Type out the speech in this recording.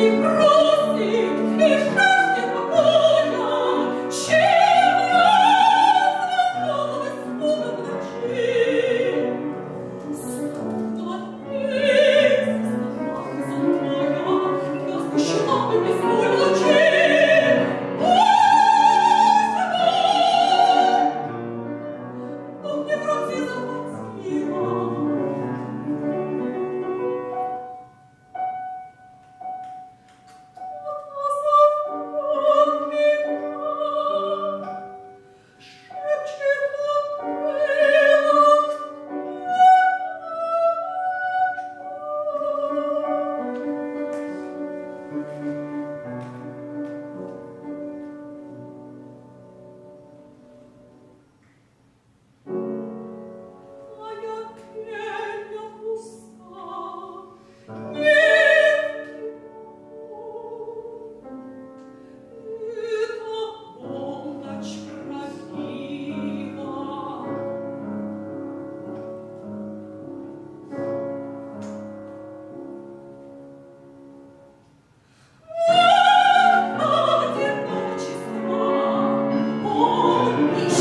running round. Peace.